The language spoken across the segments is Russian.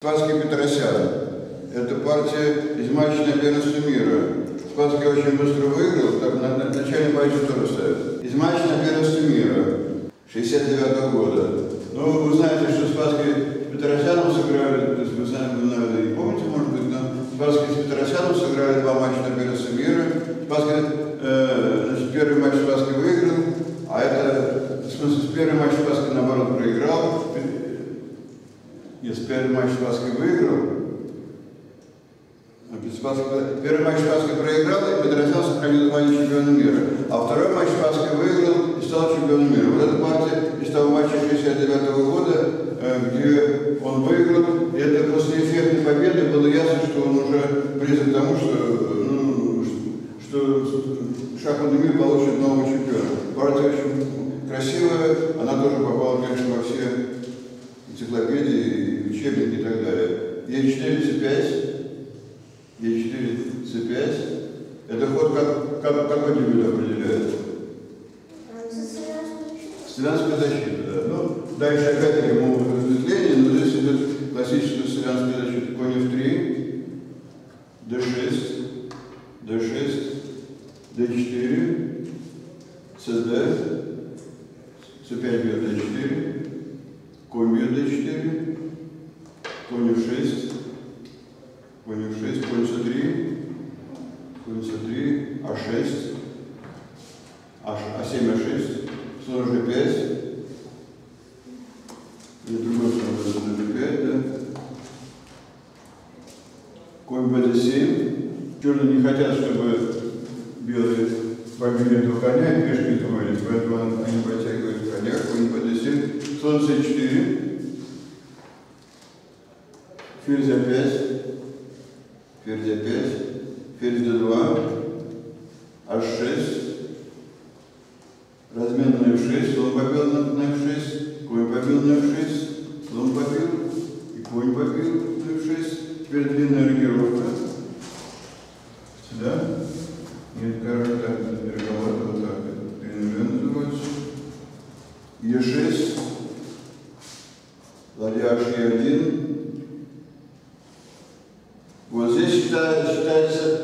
Спасский Петросян. Это партия из матча на первенство мира. Спасский очень быстро выиграл, так на, на начальной бойце тоже стоят. Из матча на первенство мира 69 года. Ну, вы знаете, что Спасский Петросяном сыграли, то есть вы сами, наверное, не помните, может быть, но Спасский с Петросяном сыграли два матча на первенство мира. Спасский, э, значит, первый матч Спасский выиграл, а это, в смысле, первый матч Спасский, наоборот, проиграл. Нет, первый матч Спасский выиграл. Спасский, первый матч Спасский проиграл, и Петросян сохранил звание чемпиона мира. А второй матч Спасский выиграл и стал чемпионом мира. Вот эта партия из того матча 69 года, где он выиграл, и это после эффектной победы было ясно, что он уже близок к тому, что, ну, что шахматный мир получит нового чемпиона. Партия очень красивая, она тоже попала, конечно, во все энциклопедии, учебники и так далее. Е4, С5, Е4, С5. Это ход как, как, какой дебют определяет? Славянская защита, да. Ну, дальше опять-таки могут разветвления, но здесь идет классическая славянская защита. Конь F3, D6, D6, D4, CD, C5 бьет D4, конь бьет d4, конь f6, конь f6, конь c3, конь c3, а6, а7, а6, слон g5, и другой слон g5, да. Конь bd7, черные не хотят, чтобы белые побили этого коня, пешки двоились, поэтому они конь bd7, слон c4, ферзь a5, ферзь a5, ферзь d2, h6, размен на f6, слон побил на, на f6, конь побил на f6, слон побил, и конь побил на f6. Теперь длинная регировка. Сюда. Нет, короче, так, береговая, вот так, длинная называется. Е6, ладья H1. Вот здесь считается, считается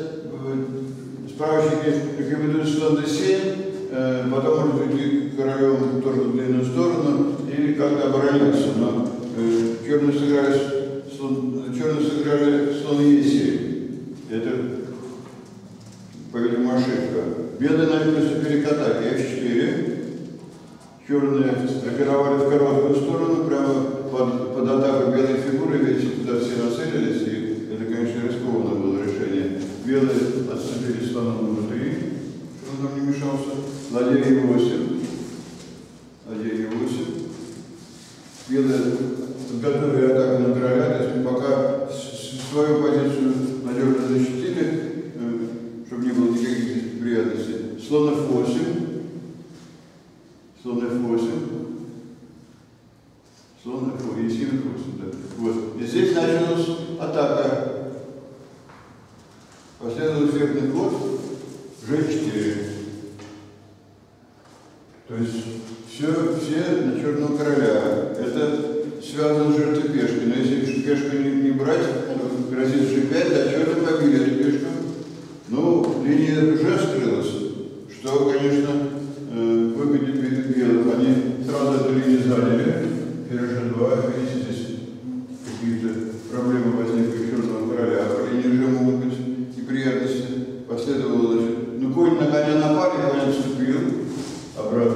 справочники рекомендуют слон d7, потом может быть королем тоже в длинную сторону или как-то оборониться. Но э, черные сыграли слон, черные сыграли слон e7. Это, по-видимому, ошибка. Белые наметились перекатать f4. Черные оперовали в короткую сторону, прямо под, под атаку белой фигуры, видите, туда все нацелились, и это, конечно, рискованно было решение. Белые отступили слоном внутри, чтобы он нам не мешался. Ладья e8. Ладья e8. Белые подготовили атаку на короля, то есть пока свою позицию надежно защитили, чтобы не было никаких неприятностей. Слон f8. Слон f8. Слон f8. И 7 f8, да. Вот. И здесь началась атака. Последовал эффектный ход g4. То есть все, все на черного короля. Это связано с жертвой пешки. Но если пешку не, не брать, то грозит g5, а черные побили эту пешку. Ну, линия уже скрылась, что, конечно, э, выгодит белых. Они сразу эту линию заняли. Ферзь 2 видите, здесь какие-то проблемы возникли у черного короля. А по линии уже могут быть неприятности. Последовало, значит, ну, конь на коня напали, конь отступил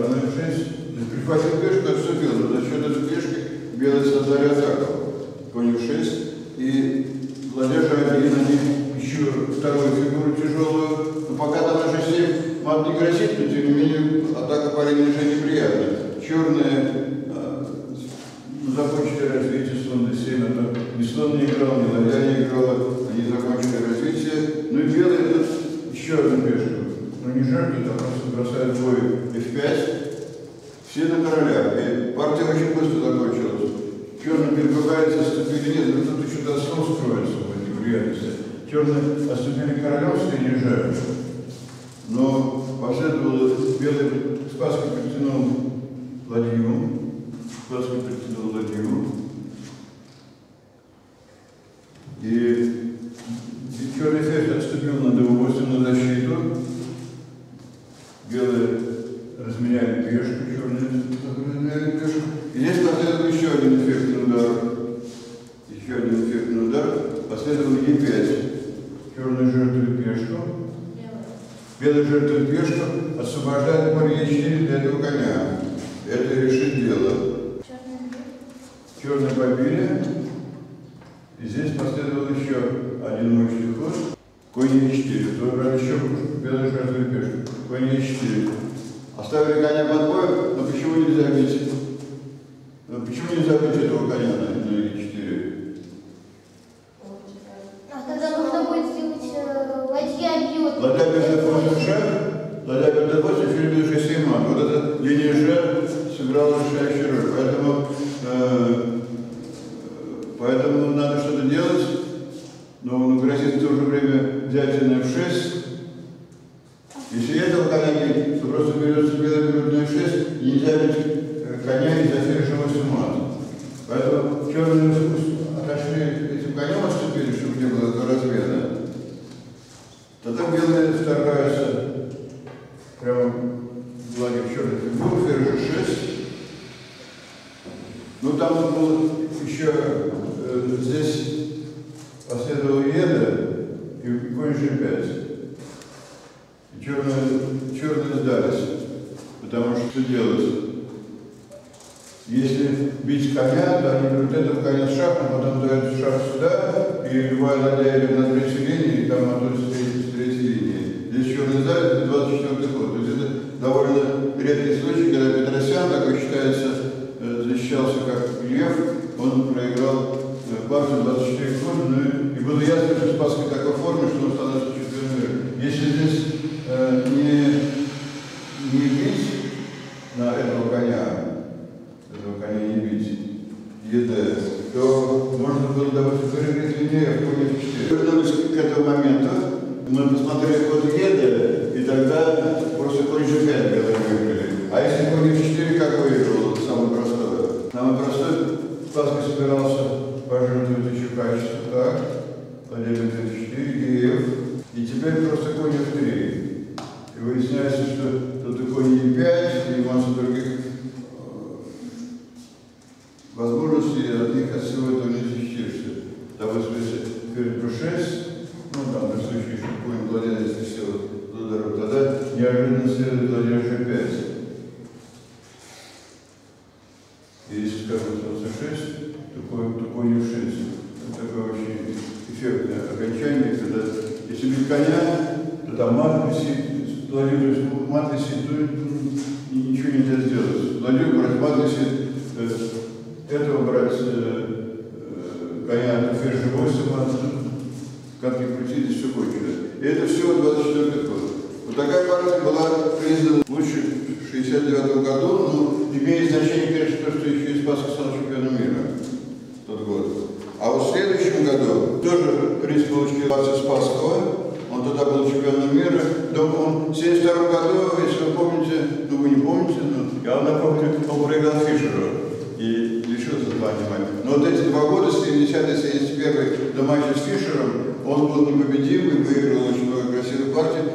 на f6. Прихватил пешку, отступил, но за счет этой пешки белые создали атаку. Конь f6. И ладья g1, они еще вторую фигуру тяжелую. Но пока там на g7 мат не грозит, но тем не менее атака по линии уже неприятная. Черные э, закончили развитие слон d7. Это ни слон не играл, ни ладья не играла. Они закончили развитие. Ну и белые тут еще одну пешку. Но не жертвуют, а просто бросают бой f5. Все на короля. И партия очень быстро закончилась. Черные перепугались, отступили нет, но тут еще до слов строится в эти неприятности. Черные отступили королем с линии Ж. Но последовало белый Спасский притянул ладью. Спасский притянул ладью. И черный ферзь отступил на d8 на защиту. Белые разменяли пешку, черные разменяли пешку. И здесь последовал еще один эффектный удар. Еще один эффектный удар. Последовал e5. Черный жертвует пешку. Белый жертвует пешку, освобождает поле e4 для этого коня. Это решит дело. Черные побили. И здесь последовал еще один мощный ход. Конь e4. То брали еще белый жертвует пешку. Конь e4. Оставили коня под боем, но почему нельзя бить? Но почему нельзя бить этого коня на, на e4? А тогда нужно будет сделать э, бьет f8 ж, ладья бьет f8, ферзь бьет g7 мат. Вот эта линия ж сыграла решающую роль. Поэтому, э, поэтому надо что-то делать. Но ну, грозит в то же время взять на f6. Если этого коня бить, то просто берется белый берет на f6, и нельзя бить коня из-за 8 мат. Поэтому черные отошли этим конем отступили, чтобы не было этого размера. Тогда белые вторгаются прямо в лагерь черных фигур, ферзь 6. Ну там был еще э, здесь последовал еда и, G5. И черные, черные сдались, потому что что делать? Если бить коня, то они берут этого коня с шахом, потом дают шах сюда, и любая ладья идет на линию, и там оттуда с третьей, с третьей линии. Здесь черный залез, это 24 ход. То есть это довольно редкий случай, когда Петросян, такой считается, э, защищался как лев, он проиграл э, партию 24 хода, ну и- было ясно, что Спасский в такой форме, что он становится чемпионом мира. Если здесь э, не, не бить на этого коня, этого коня не бить, ЕД, то можно было довольно выиграть линея в в 4. Вернулись к этому моменту, мы посмотрели ход ЕД, и тогда просто конь G5 белые выиграли. А если конь F4, как выиграл? Самое простое. Самое простое, Спасский собирался пожертвовать еще качество, так, F4, и F, и теперь просто конь F3. И выясняется, что тут и конь E5, и масса других э, возможностей, и от них от всего этого не защитишься. Там, если ферзь b6, ну, там, при случае, что конь владелец сел за ударом, тогда неожиданно следует ладья g5. И если, скажем, там c6, то конь, то конь e6. Это такое очень эффектное окончание, когда бить коня, то там мат висит, ладью, то есть мат висит, то и ничего нельзя сделать. Ладью брать, мат висит, э, этого брать э, э, коня, то ферзь g8, мат, как ни крути, здесь все кончено. И это все 24 год. Вот такая партия была признана лучше в 69 году, но имеет значение, конечно, то, что еще и Спасский стал чемпионом мира в тот год. А вот в следующем году тоже приз получил Вася Спасской, он тогда был чемпионом мира. Дома он в 72 году, если вы помните, ну вы не помните, но я напомню, он проиграл Фишеру и лишился звания маме. Но вот эти два года, с 70 и 71 до матча с Фишером, он был непобедимый, выиграл очень много красивых партий.